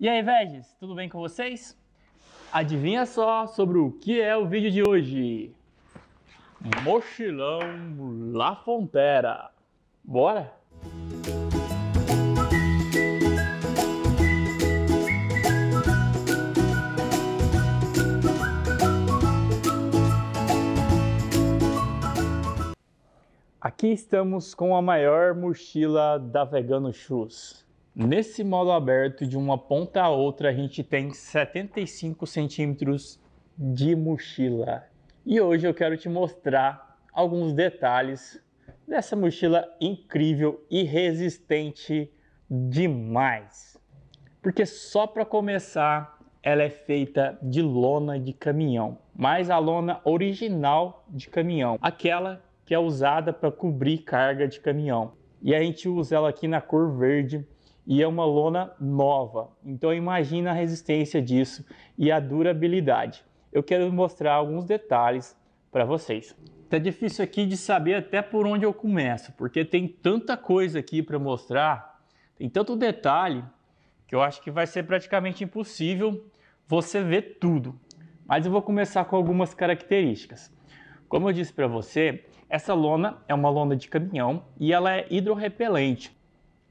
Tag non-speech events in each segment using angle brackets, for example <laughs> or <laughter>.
E aí, Veges, tudo bem com vocês? Adivinha só sobre o que é o vídeo de hoje? Mochilão La Frontera. Bora? Aqui estamos com a maior mochila da Vegano Shoes. Nesse modo aberto, de uma ponta a outra, a gente tem 75 centímetros de mochila. E hoje eu quero te mostrar alguns detalhes dessa mochila incrível e resistente demais. Porque só para começar, ela é feita de lona de caminhão, mas a lona original de caminhão, aquela que é usada para cobrir carga de caminhão. E a gente usa ela aqui na cor verde e é uma lona nova. Então imagina a resistência disso e a durabilidade. Eu quero mostrar alguns detalhes para vocês. Tá difícil aqui de saber até por onde eu começo, porque tem tanta coisa aqui para mostrar, tem tanto detalhe que eu acho que vai ser praticamente impossível você ver tudo. Mas eu vou começar com algumas características. Como eu disse para você, essa lona é uma lona de caminhão e ela é hidrorrepelente.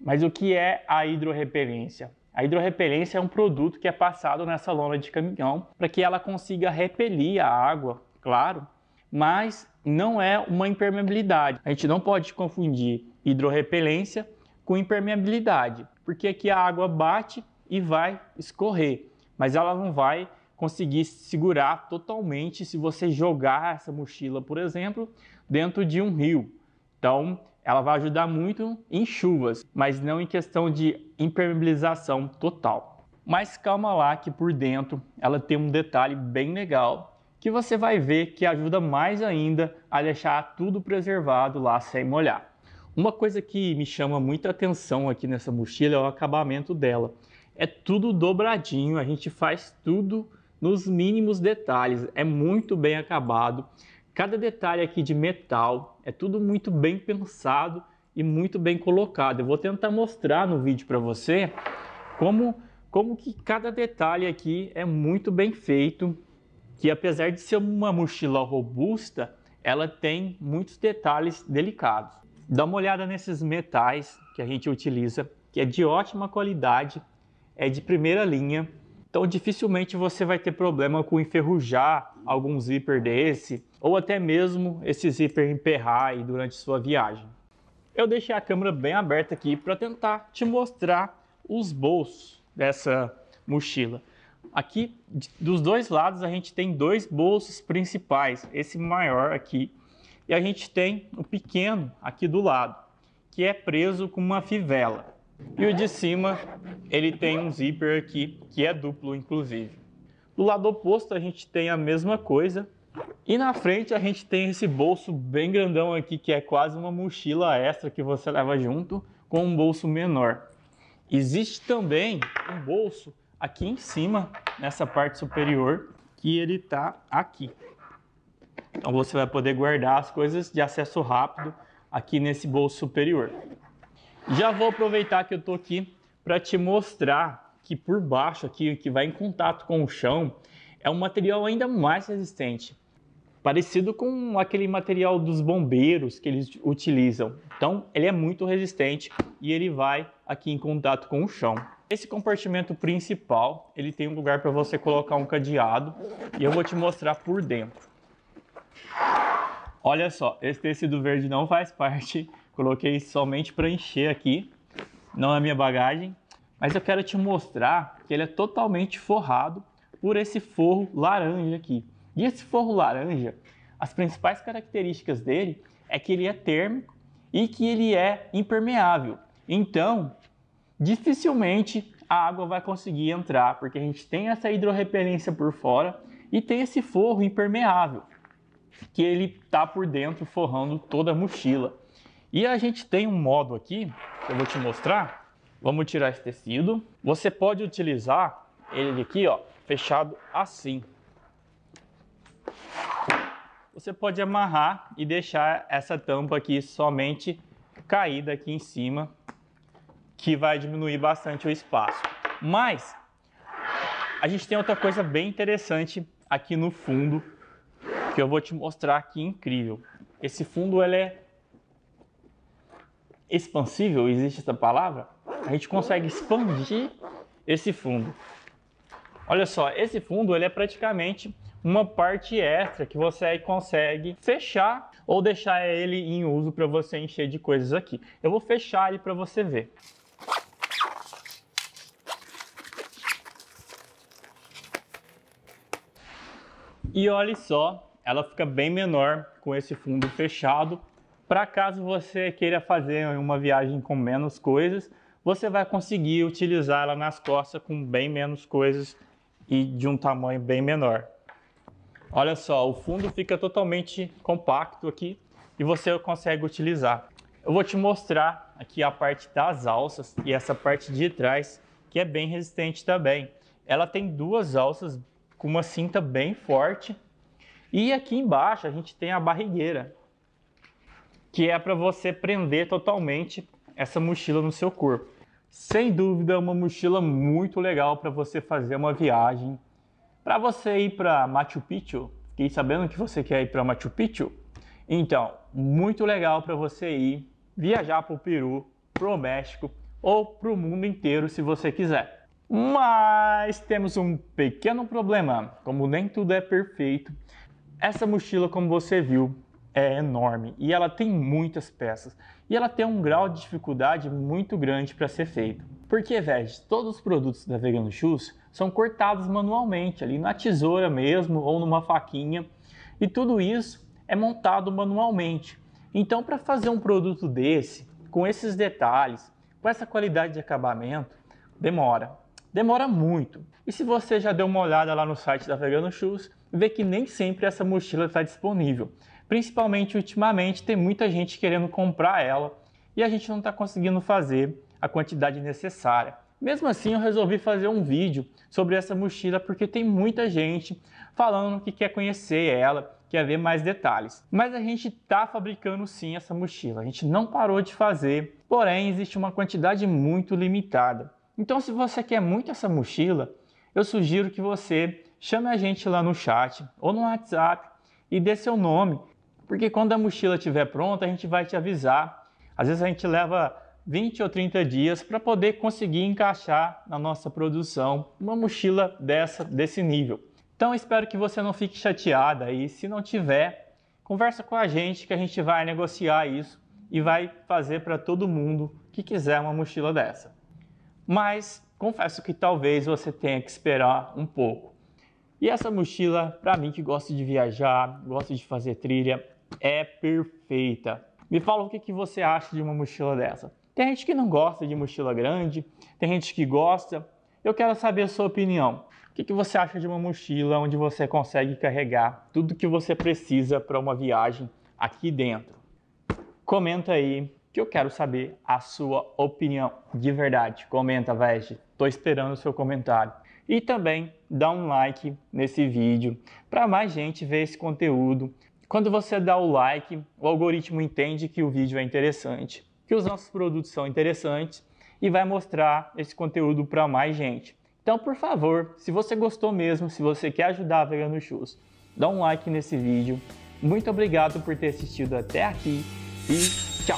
Mas o que é a hidrorrepelência? A hidrorrepelência é um produto que é passado nessa lona de caminhão para que ela consiga repelir a água, claro, mas não é uma impermeabilidade. A gente não pode confundir hidrorrepelência com impermeabilidade, porque aqui a água bate e vai escorrer, mas ela não vai conseguir segurar totalmente se você jogar essa mochila, por exemplo, dentro de um rio. Então, ela vai ajudar muito em chuvas, mas não em questão de impermeabilização total. Mas calma lá que por dentro ela tem um detalhe bem legal que você vai ver que ajuda mais ainda a deixar tudo preservado lá sem molhar. Uma coisa que me chama muita atenção aqui nessa mochila é o acabamento dela. É tudo dobradinho, a gente faz tudo nos mínimos detalhes, é muito bem acabado. Cada detalhe aqui de metal é tudo muito bem pensado e muito bem colocado. Eu vou tentar mostrar no vídeo para você como, como que cada detalhe aqui é muito bem feito, que apesar de ser uma mochila robusta, ela tem muitos detalhes delicados. Dá uma olhada nesses metais que a gente utiliza, que é de ótima qualidade, é de primeira linha, então dificilmente você vai ter problema com enferrujar algum zíper desse, ou até mesmo esse zíper emperrar aí durante sua viagem. Eu deixei a câmera bem aberta aqui para tentar te mostrar os bolsos dessa mochila. Aqui dos dois lados a gente tem dois bolsos principais, esse maior aqui, e a gente tem o pequeno aqui do lado, que é preso com uma fivela. E o de cima, ele tem um zíper aqui, que é duplo, inclusive. Do lado oposto, a gente tem a mesma coisa. E na frente, a gente tem esse bolso bem grandão aqui, que é quase uma mochila extra que você leva junto, com um bolso menor. Existe também um bolso aqui em cima, nessa parte superior, que ele está aqui. Então você vai poder guardar as coisas de acesso rápido aqui nesse bolso superior. Já vou aproveitar que eu estou aqui para te mostrar que por baixo aqui, que vai em contato com o chão, é um material ainda mais resistente, parecido com aquele material dos bombeiros que eles utilizam. Então, ele é muito resistente e ele vai aqui em contato com o chão. Esse compartimento principal, ele tem um lugar para você colocar um cadeado e eu vou te mostrar por dentro. Olha só, esse tecido verde não faz <laughs> parte Coloquei somente para encher aqui, não é minha bagagem, mas eu quero te mostrar que ele é totalmente forrado por esse forro laranja aqui. E esse forro laranja, as principais características dele é que ele é térmico e que ele é impermeável. Então, dificilmente a água vai conseguir entrar, porque a gente tem essa hidrorrepelência por fora e tem esse forro impermeável, que ele está por dentro forrando toda a mochila. E a gente tem um modo aqui, que eu vou te mostrar. Vamos tirar esse tecido. Você pode utilizar ele aqui, ó, fechado assim. Você pode amarrar e deixar essa tampa aqui somente caída aqui em cima, que vai diminuir bastante o espaço. Mas A gente tem outra coisa bem interessante aqui no fundo, que eu vou te mostrar aqui, incrível. Esse fundo, ele é expansível, existe essa palavra? A gente consegue expandir esse fundo. Olha só, esse fundo ele é praticamente uma parte extra que você consegue fechar ou deixar ele em uso para você encher de coisas aqui. Eu vou fechar ele para você ver. E olha só, ela fica bem menor com esse fundo fechado. Para caso você queira fazer uma viagem com menos coisas, você vai conseguir utilizar ela nas costas com bem menos coisas e de um tamanho bem menor. Olha só, o fundo fica totalmente compacto aqui e você consegue utilizar. Eu vou te mostrar aqui a parte das alças e essa parte de trás, que é bem resistente também. Ela tem duas alças com uma cinta bem forte. E aqui embaixo a gente tem a barrigueira, que é para você prender totalmente essa mochila no seu corpo. Sem dúvida, uma mochila muito legal para você fazer uma viagem. Para você ir para Machu Picchu, fiquei sabendo que você quer ir para Machu Picchu. Então, muito legal para você ir viajar para o Peru, para o México ou para o mundo inteiro se você quiser. Mas temos um pequeno problema, como nem tudo é perfeito. Essa mochila, como você viu, é enorme e ela tem muitas peças e ela tem um grau de dificuldade muito grande para ser feito. Porque, velho, todos os produtos da Vegano Shoes são cortados manualmente, ali na tesoura mesmo ou numa faquinha, e tudo isso é montado manualmente. Então, para fazer um produto desse, com esses detalhes, com essa qualidade de acabamento, demora demora muito. E se você já deu uma olhada lá no site da Vegano Shoes, vê que nem sempre essa mochila está disponível. Principalmente ultimamente tem muita gente querendo comprar ela e a gente não está conseguindo fazer a quantidade necessária. Mesmo assim, eu resolvi fazer um vídeo sobre essa mochila porque tem muita gente falando que quer conhecer ela, quer ver mais detalhes. Mas a gente está fabricando sim essa mochila, a gente não parou de fazer, porém existe uma quantidade muito limitada. Então, se você quer muito essa mochila, eu sugiro que você chame a gente lá no chat ou no WhatsApp e dê seu nome, porque quando a mochila estiver pronta, a gente vai te avisar. Às vezes a gente leva 20 ou 30 dias para poder conseguir encaixar na nossa produção uma mochila dessa desse nível. Então espero que você não fique chateada e se não tiver, conversa com a gente que a gente vai negociar isso e vai fazer para todo mundo que quiser uma mochila dessa mas confesso que talvez você tenha que esperar um pouco. E essa mochila, para mim que gosta de viajar, gosta de fazer trilha, é perfeita. Me fala o que, que você acha de uma mochila dessa. Tem gente que não gosta de mochila grande, tem gente que gosta. Eu quero saber a sua opinião. O que, que você acha de uma mochila onde você consegue carregar tudo que você precisa para uma viagem aqui dentro? Comenta aí que eu quero saber a sua opinião de verdade. Comenta, Veste. Estou esperando o seu comentário. E também dá um like nesse vídeo para mais gente ver esse conteúdo. Quando você dá o like, o algoritmo entende que o vídeo é interessante, que os nossos produtos são interessantes e vai mostrar esse conteúdo para mais gente. Então, por favor, se você gostou mesmo, se você quer ajudar a Vegano Shoes, dá um like nesse vídeo. Muito obrigado por ter assistido até aqui e tchau!